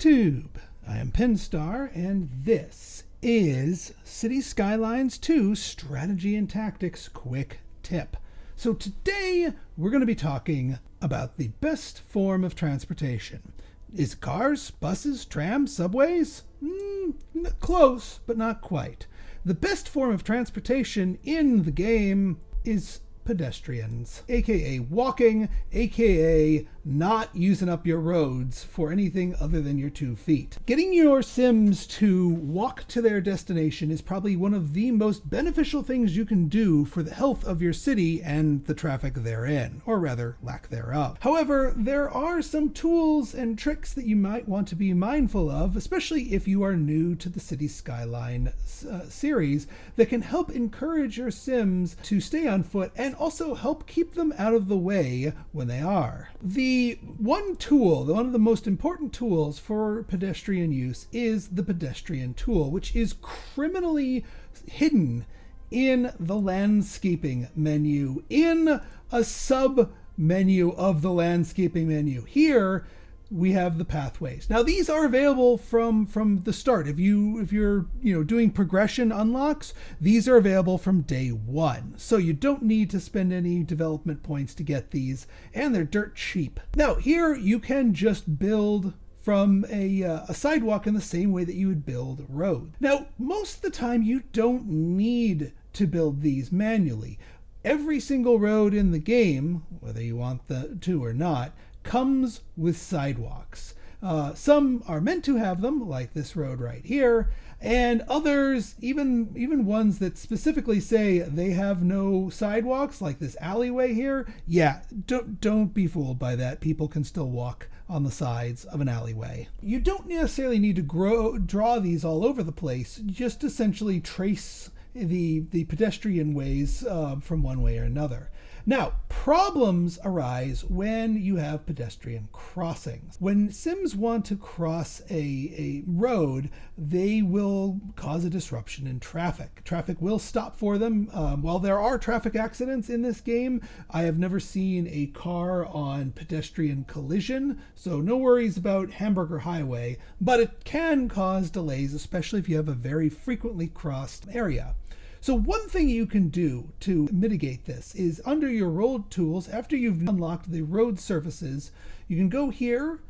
YouTube. I am Pinstar, and this is City Skylines 2 Strategy and Tactics Quick Tip. So today we're going to be talking about the best form of transportation. Is cars, buses, trams, subways? Mm, close, but not quite. The best form of transportation in the game is pedestrians, aka walking, aka not using up your roads for anything other than your two feet. Getting your Cims to walk to their destination is probably one of the most beneficial things you can do for the health of your city and the traffic therein, or rather, lack thereof. However, there are some tools and tricks that you might want to be mindful of, especially if you are new to the City Skyline uh, series, that can help encourage your Cims to stay on foot and also help keep them out of the way when they are. The one tool, the one of the most important tools for pedestrian use is the pedestrian tool, which is criminally hidden in the landscaping menu, in a sub menu of the landscaping menu. Here, we have the pathways. Now these are available from from the start. If you if you're you know doing progression unlocks, these are available from day one. So you don't need to spend any development points to get these, and they're dirt cheap. Now here you can just build from a, uh, a sidewalk in the same way that you would build a road. Now most of the time you don't need to build these manually. Every single road in the game, whether you want the to or not, comes with sidewalks. Uh, some are meant to have them, like this road right here, and others, even even ones that specifically say they have no sidewalks, like this alleyway here. Yeah, don't don't be fooled by that. People can still walk on the sides of an alleyway. You don't necessarily need to grow, draw these all over the place. Just essentially trace the the pedestrian ways uh, from one way or another. Now, problems arise when you have pedestrian crossings. When Cims want to cross a, a road, they will cause a disruption in traffic. Traffic will stop for them. Um, while there are traffic accidents in this game, I have never seen a car on pedestrian collision, so no worries about Hamburger Highway, but it can cause delays, especially if you have a very frequently crossed area. So one thing you can do to mitigate this is under your road tools, after you've unlocked the road surfaces, you can go here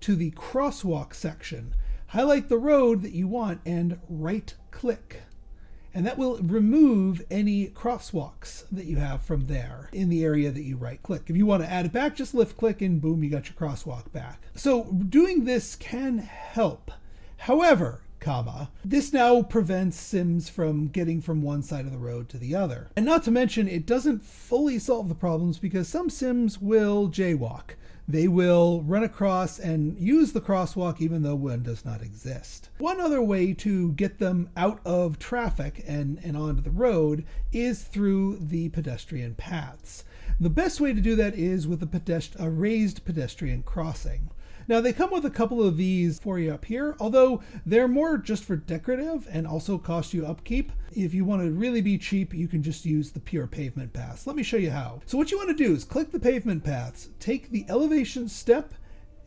to the crosswalk section, highlight the road that you want and right click. And that will remove any crosswalks that you have from there in the area that you right click. If you want to add it back, just lift click and boom, you got your crosswalk back. So doing this can help. However, comma. This now prevents Cims from getting from one side of the road to the other. And not to mention, it doesn't fully solve the problems because some Cims will jaywalk. They will run across and use the crosswalk even though one does not exist. One other way to get them out of traffic and, and onto the road is through the pedestrian paths. The best way to do that is with a, pedest- a raised pedestrian crossing. Now they come with a couple of these for you up here, although they're more just for decorative and also cost you upkeep. If you want to really be cheap, you can just use the pure pavement paths. Let me show you how. So what you want to do is click the pavement paths, take the elevation step,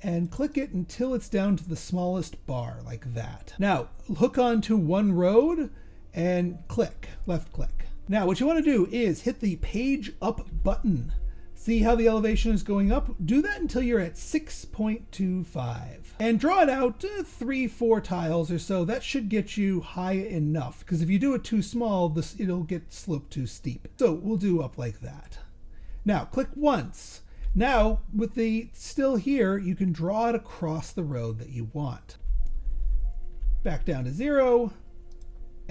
and click it until it's down to the smallest bar, like that. Now, hook onto one road and click, left click. Now, what you want to do is hit the page up button See how the elevation is going up? Do that until you're at 6.25. And draw it out uh, three, four tiles or so. That should get you high enough. Because if you do it too small, this it'll get sloped too steep. So we'll do up like that. Now click once. Now with the still here, you can draw it across the road that you want. Back down to zero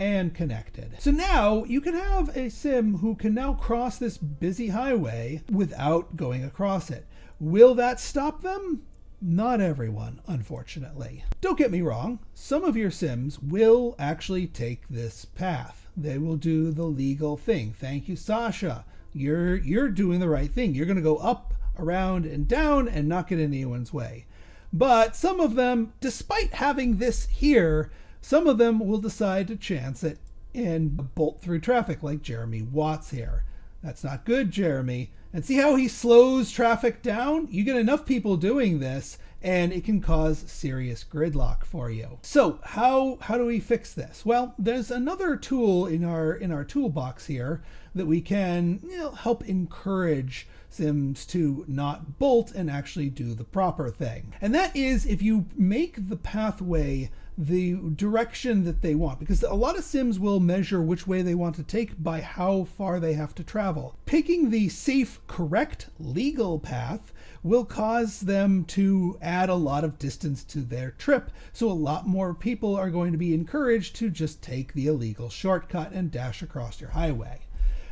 and connected. So now you can have a cim who can now cross this busy highway without going across it. Will that stop them? Not everyone, unfortunately. Don't get me wrong, some of your Cims will actually take this path. They will do the legal thing. Thank you, Sasha. You're you're doing the right thing. You're going to go up, around, and down and not get in anyone's way. But some of them, despite having this here, some of them will decide to chance it and bolt through traffic like Jeremy Watts here. That's not good, Jeremy. And see how he slows traffic down? You get enough people doing this, and it can cause serious gridlock for you. So how how do we fix this? Well, there's another tool in our in our toolbox here that we can you know, help encourage Cims to not bolt and actually do the proper thing. And that is if you make the pathway the direction that they want because a lot of cims will measure which way they want to take by how far they have to travel. Picking the safe, correct, legal path will cause them to add a lot of distance to their trip. So a lot more people are going to be encouraged to just take the illegal shortcut and dash across your highway.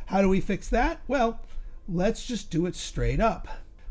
How do we fix that? Well, let's just do it straight up.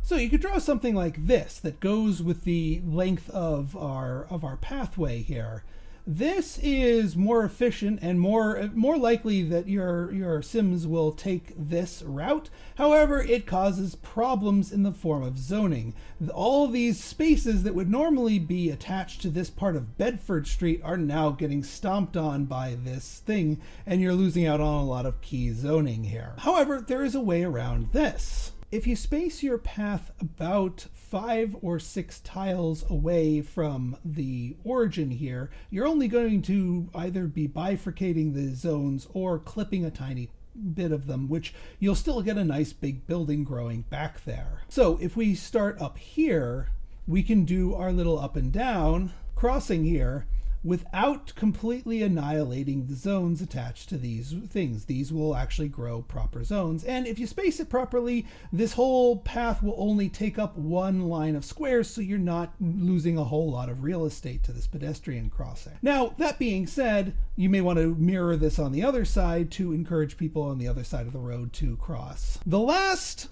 So you could draw something like this that goes with the length of our of our pathway here. This is more efficient and more more likely that your your cims will take this route. However, it causes problems in the form of zoning. All these spaces that would normally be attached to this part of Bedford Street are now getting stomped on by this thing and you're losing out on a lot of key zoning here. However, there is a way around this. If you space your path about five or six tiles away from the origin here, you're only going to either be bifurcating the zones or clipping a tiny bit of them, which you'll still get a nice big building growing back there. So if we start up here, we can do our little up and down crossing here without completely annihilating the zones attached to these things. These will actually grow proper zones. And if you space it properly, this whole path will only take up one line of squares, so you're not losing a whole lot of real estate to this pedestrian crossing. Now, that being said, you may want to mirror this on the other side to encourage people on the other side of the road to cross. The last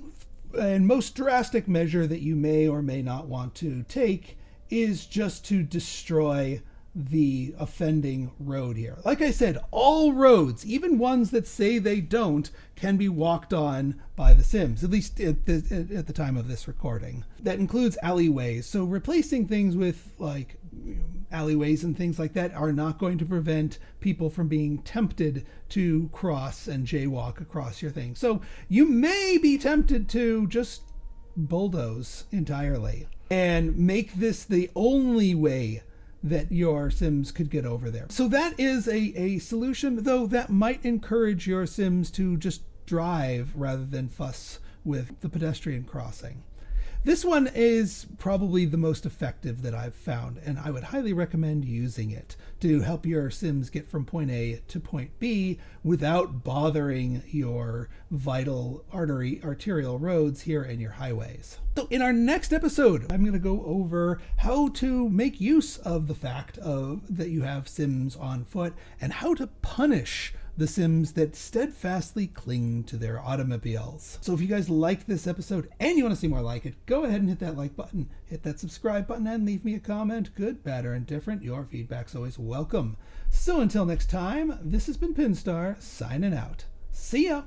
and most drastic measure that you may or may not want to take is just to destroy the offending road here. Like I said, all roads, even ones that say they don't, can be walked on by the Cims, at least at the, at the time of this recording. That includes alleyways. So replacing things with like alleyways and things like that are not going to prevent people from being tempted to cross and jaywalk across your thing. So you may be tempted to just bulldoze entirely and make this the only way that your Cims could get over there. So that is a, a solution, though that might encourage your Cims to just drive rather than fuss with the pedestrian crossing. This one is probably the most effective that I've found, and I would highly recommend using it to help your Cims get from point A to point B without bothering your vital artery arterial roads here and your highways. So in our next episode, I'm going to go over how to make use of the fact of that you have Cims on foot and how to punish the Cims that steadfastly cling to their automobiles. So if you guys like this episode and you want to see more like it, go ahead and hit that like button, hit that subscribe button, and leave me a comment, good, bad, or indifferent. Your feedback's always welcome. So until next time, this has been Pinstar signing out. See ya!